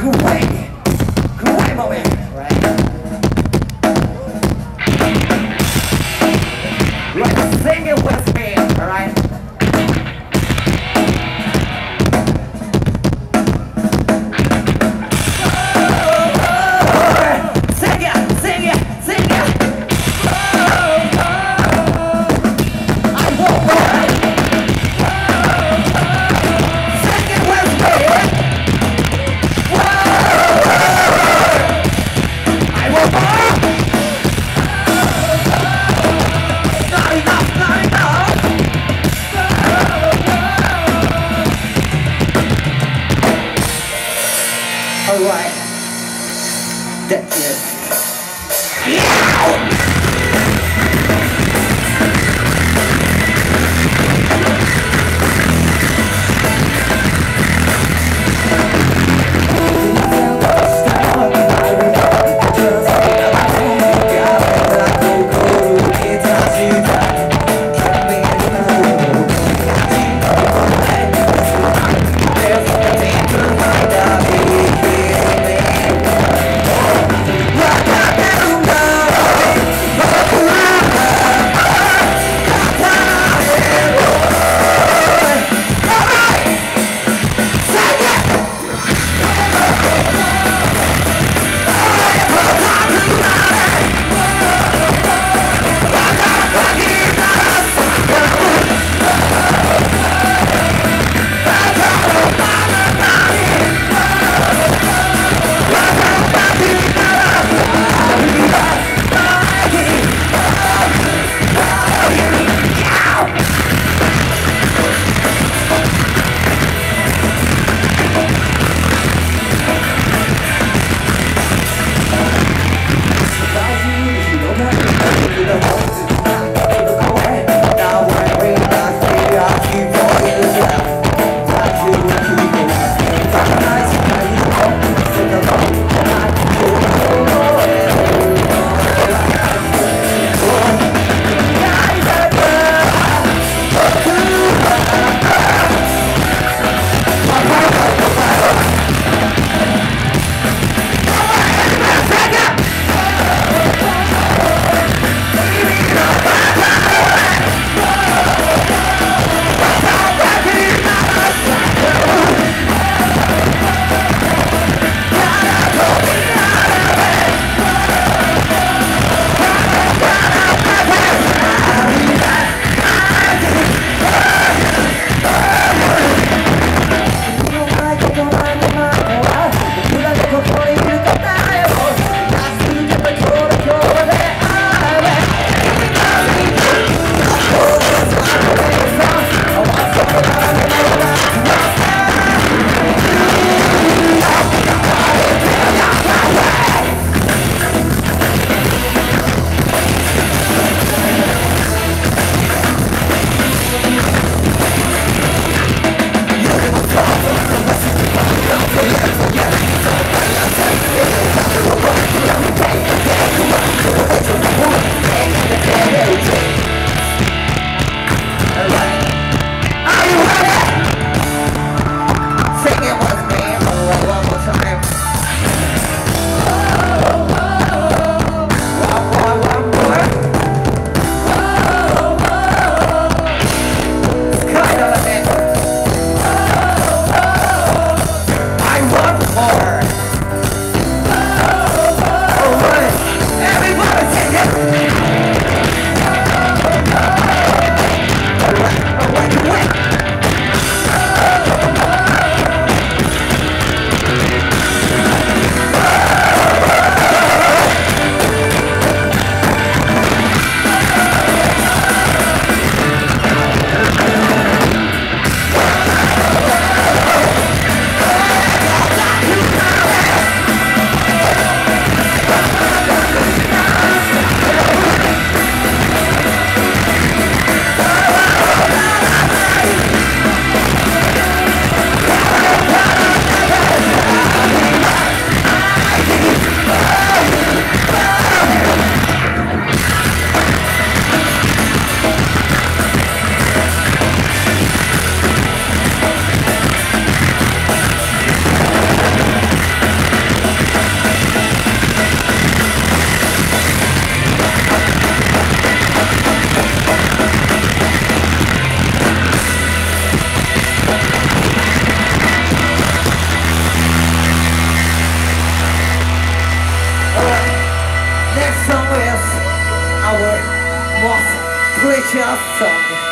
great, great moment, right? Right, chateação.